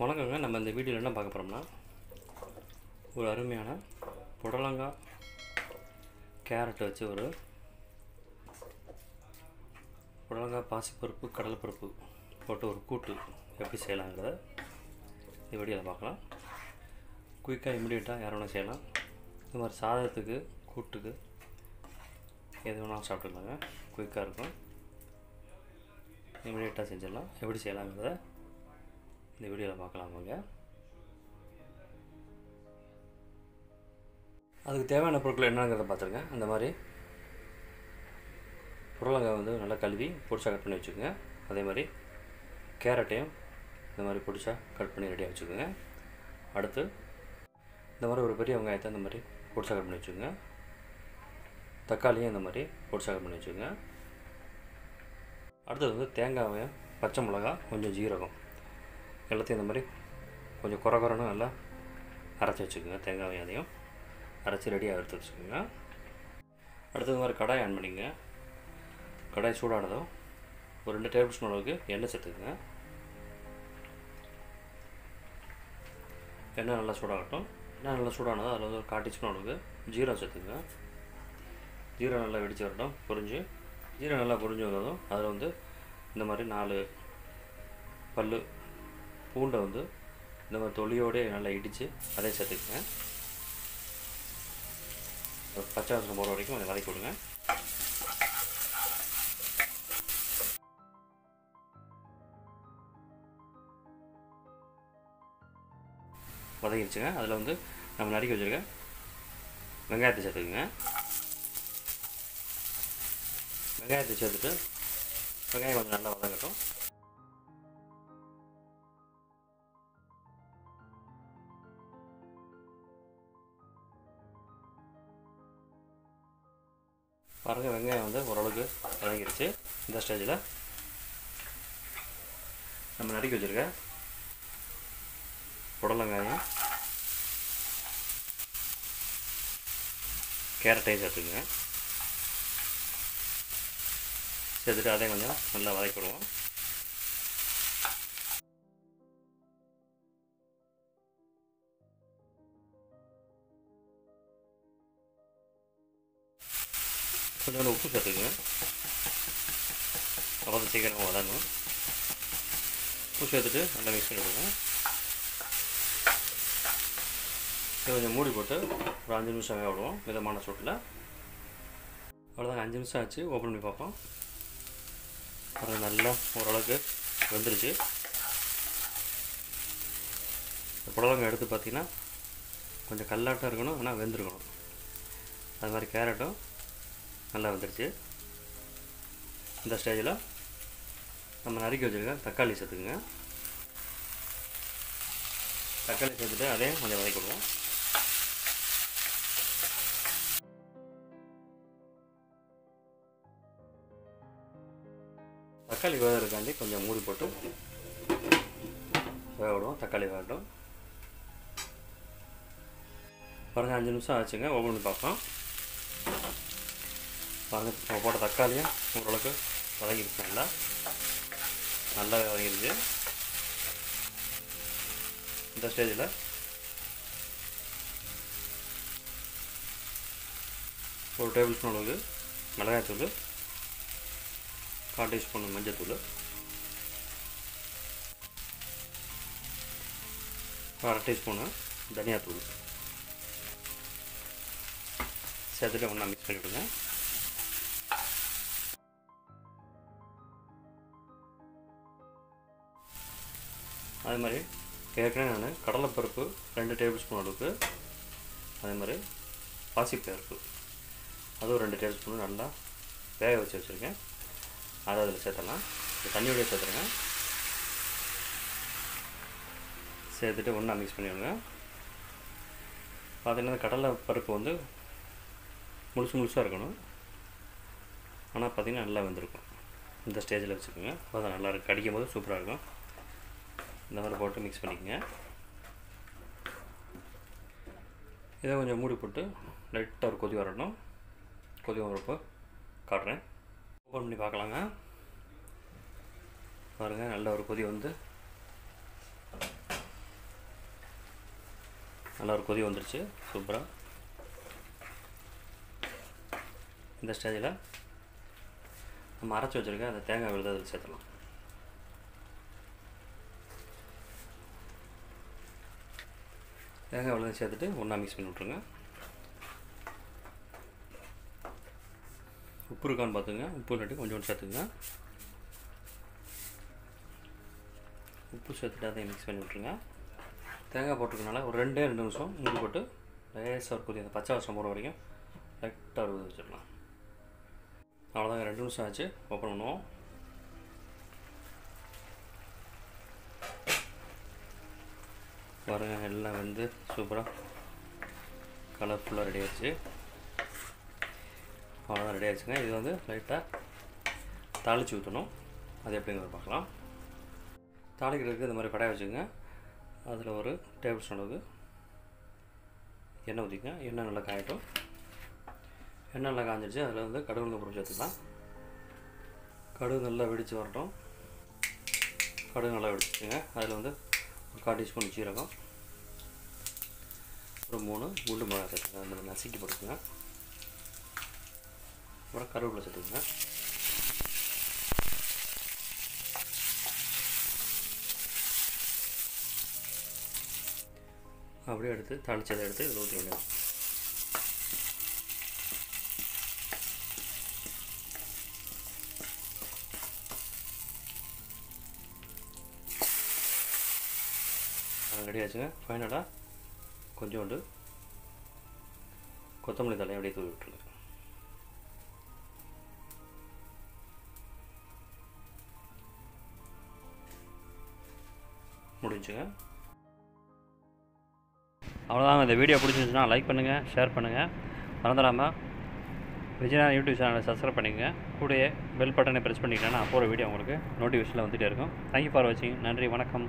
வணக்கங்க. நம்ம இந்த வீடியோவில் என்ன பார்க்க போகிறோம்னா ஒரு அருமையான புடலங்காய் கேரட்டை வச்சு ஒரு புடலங்காய் பாசிப்பருப்பு கடலைப்பருப்பு போட்டு ஒரு கூட்டு எப்படி செய்யலாங்கிறத இந்த வீடியோவில் பார்க்கலாம். குயிக்காக இமிடியேட்டாக யார் வேணால் செய்யலாம். இந்த மாதிரி சாதத்துக்கு கூட்டுக்கு எது வேணாலும் சாப்பிட்டுக்கலாங்க. குயிக்காக இருக்கும். இமிடியட்டாக செஞ்சிடலாம். எப்படி செய்யலாங்கிறத இந்த வீடியோவில் பார்க்கலாம் வாங்க. அதுக்கு தேவையான பொருட்கள் என்னங்கிறத பார்த்துருங்க. அந்த மாதிரி புரளங்காய் வந்து நல்லா கழுவி பொடிச்சா கட் பண்ணி வச்சுக்கோங்க. அதே மாதிரி கேரட்டையும் இந்த மாதிரி பொடிச்சா கட் பண்ணி ரெடியாக வச்சுக்கோங்க. அடுத்து இந்த மாதிரி ஒரு பெரிய வெங்காயத்தை இந்த மாதிரி பொடிச்சா கட் பண்ணி வச்சுக்கோங்க. தக்காளியும் இந்த மாதிரி பொடிச்சா கட் பண்ணி வச்சுக்கோங்க. அடுத்தது வந்து தேங்காயும் பச்சை மிளகா கொஞ்சம் ஜீரகம். எல்லாத்தையும் இந்த மாதிரி கொஞ்சம் குறை குறைன்னு நல்லா அரைச்சி வச்சுக்கோங்க. தேங்காய் அதையும் அரைச்சி ரெடியாக எடுத்து வச்சுக்கோங்க. அடுத்தது மாதிரி கடாய் ஆன் பண்ணிங்க கடாய் சூடானதும் ஒரு ரெண்டு டேபிள் ஸ்பூன் அளவுக்கு எண்ணெய் சேர்த்துக்குங்க. எண்ணெய் நல்லா சூடாகட்டும். எண்ணெய் நல்லா சூடானதும் அதில் வந்து ஒரு காட்டி ஸ்பூன் அளவுக்கு ஜீரம் சேர்த்துக்குங்க. ஜீரம் நல்லா வெடிச்சு வரட்டும் பொரிஞ்சு ஜீரம் நல்லா பொரிஞ்சு வந்ததும் அதில் வந்து இந்த மாதிரி நாலு பல் பூண்டை வந்து இந்த மாதிரி தொலியோடு நல்லா இடித்து அதை சேர்த்துக்குங்க. ஒரு பச்சை வாசனை போகிற வரைக்கும் கொஞ்சம் வதக்கி விடுங்க. வதங்கிடுச்சுங்க அதில் வந்து நம்ம நறுக்கி வச்சுருக்க வெங்காயத்தை சேர்த்துக்குங்க. வெங்காயத்தை சேர்த்துட்டு வெங்காயம் கொஞ்சம் நல்லா வதங்கட்டும். பாருங்கள் வெங்காயம் வந்து ஓரளவுக்கு வதங்கிருச்சு. இந்த ஸ்டேஜில் நம்ம நறுக்கி வச்சுருக்க புடலங்காயம் கேரட்டையும் சேர்த்துக்குங்க. சேர்த்துட்டு அதையும் கொஞ்சம் நல்லா வதக்கி கொஞ்சோண்டு உப்பு சேர்த்துக்குங்க அப்போ தான் சீக்கிரம் வதங்கும் உப்பு சேர்த்துட்டு நல்லா மிக்ஸ் பண்ணிவிடுங்க கொஞ்சம் மூடி போட்டு ஒரு அஞ்சு நிமிஷம் வேக விடுவோம். மிதமான சூட்டில். அவ்வளோதாங்க அஞ்சு நிமிஷம் ஆச்சு. ஓப்பன் பண்ணி பார்ப்போம். அது நல்லா ஓரளவுக்கு வெந்துருச்சு. புடலங்க புடலங்காய் எடுத்து பார்த்திங்கன்னா கொஞ்சம் கல்லாட்டம் இருக்கணும் ஆனால் வெந்திருக்கணும். அது மாதிரி கேரட்டும் நல்லா வந்துடுச்சு இந்த ஸ்டேஜில் நம்ம நறுக்கி வச்சுருக்க தக்காளி சேர்த்துக்குங்க. தக்காளி சேர்த்துட்டு அதே கொஞ்சம் வதக்கிடுவோம் தக்காளி வேகிறதுக்காண்டி கொஞ்சம் மூடி போட்டு வேக விடுவோம். தக்காளி வேகட்டும் பாருங்கள் அஞ்சு நிமிஷம் ஆச்சுங்க. ஓப்பன் பார்ப்போம். பாருங்கள் நம்ம போட்ட தக்காளியும் ஓரளவுக்கு வதங்கிடுச்சு நல்லா. நல்லா வதங்கிடுச்சு. இந்த ஸ்டேஜில் ஒரு டேபிள் ஸ்பூன் அளவுக்கு மிளகாய்த்தூள் கால் டீஸ்பூன் மஞ்சத்தூள் அரை டீஸ்பூனு தனியாத்தூள். சேர்த்துட்டு ஒன்றா மிக்ஸ் பண்ணி அதே மாதிரி ஏற்கனவே நான். கடலைப்பருப்பு ரெண்டு டேபிள் ஸ்பூன் அளவுக்கு. அதே மாதிரி பாசிப்பருப்பு. அதுவும் ரெண்டு டேபிள் ஸ்பூன் நல்லா வேக வச்சு வச்சுருக்கேன். அதை அதில் சேர்த்தலாம் தண்ணியோடய சேர்த்துருங்க. சேர்த்துட்டு ஒன்றா மிக்ஸ் பண்ணிடுங்க. பார்த்திங்கன்னா கடலை பருப்பு வந்து முழுசு முழுசாக இருக்கணும். ஆனால் பார்த்திங்கன்னா நல்லா வெந்திருக்கும். இந்த ஸ்டேஜில் வச்சுக்கோங்க. அப்போ தான் நல்லா இருக்கும் கடிக்கும் போது சூப்பராக இருக்கும். இந்த மாதிரி போட்டு மிக்ஸ் பண்ணிக்கோங்க. இதை கொஞ்சம் மூடி போட்டு லைட்டாக ஒரு கொதி வரணும் கொதி வரப்போ காட்டுறேன். ஓப்பன் பண்ணி பார்க்கலாங்க. பாருங்கள் நல்ல ஒரு கொதி வந்து நல்லா ஒரு கொதி வந்துருச்சு. சூப்பராக இந்த ஸ்டேஜில் நம்ம அரைச்சி வச்சுருக்க அந்த தேங்காய் விழுது அதில் சேர்த்துலாம் தேங்காய் விழுது சேர்த்துட்டு ஒன்றா மிக்ஸ் பண்ணி விட்ருங்க உப்பு இருக்கான்னு பார்த்துங்க. உப்பு இல்லாட்டி கொஞ்சோண்டு சேர்த்துங்க உப்பு சேர்த்துட்டு அதையும் மிக்ஸ் பண்ணி விட்ருங்க தேங்காய் போட்டிருக்கனால ஒரு ரெண்டே ரெண்டு நிமிஷம் மூடி போட்டு லேசாக ஒரு கொதி அந்த பச்சை வருஷம் போகிற வரைக்கும் லைட்டாக ஒரு வச்சிடலாம். அவ்வளோதாங்க ரெண்டு நிமிஷம் ஆச்சு. ஓப்பன் பண்ணுவோம். பாருங்கள் எல்லாம் வந்து சூப்பராக கலர்ஃபுல்லாக ரெடி ஆச்சு. அவ்வளோதான் ரெடி ஆச்சுங்க. இது வந்து லைட்டாக தாளித்து ஊற்றணும் அது எப்படிங்கிறத பார்க்கலாம். தாளிக்கிறதுக்கு இந்த மாதிரி கடாய் வச்சுங்க அதில் ஒரு டேபிள் ஸ்பூன் அளவுக்கு எண்ணெய் ஊற்றிங்க எண்ணெய் நல்லா காயட்டும். எண்ணெய் நல்லா காஞ்சிடுச்சு அதில் வந்து கடுகு உளுந்து பொருள் வச்சுக்கலாம். கடுகு நல்லா வெடித்து வரட்டும். கடுகு நல்லா வெடிச்சுங்க அதில் வந்து கால் டீஸ்பூன் சீரகம் ஒரு மூணு குண்டு மிளகா சேர்த்துங்க அந்த நசுக்கி போட்டுக்குங்க அப்புறம் கருவேப்பிலை சேர்த்துக்குங்க அப்படியே எடுத்து தாளிச்சதை எடுத்து இதில் ஊற்றி வேண்டியது ரெடி ஆச்சுங்க. ஃபைனலாக கொஞ்சோண்டு கொத்தமல்லி தலையை அப்படியே தூவி விட்டுருங்க. முடிஞ்சுங்க. அவ்வளோதான் இந்த வீடியோ பிடிச்சிருந்துச்சுன்னா லைக் பண்ணுங்கள் ஷேர் பண்ணுங்கள் மறந்துடாமல் விஜயனா யூடியூப் சேனலை சப்ஸ்கிரைப் பண்ணிக்கங்க. கூடயே பெல் பட்டனை ப்ரெஸ் பண்ணிக்கிட்டேன்னா அப்போ ஒரு வீடியோ உங்களுக்கு நோட்டிஃபிகேஷனில் வந்துகிட்டே இருக்கும். தேங்க்யூ ஃபார் வாட்சிங் நன்றி வணக்கம்.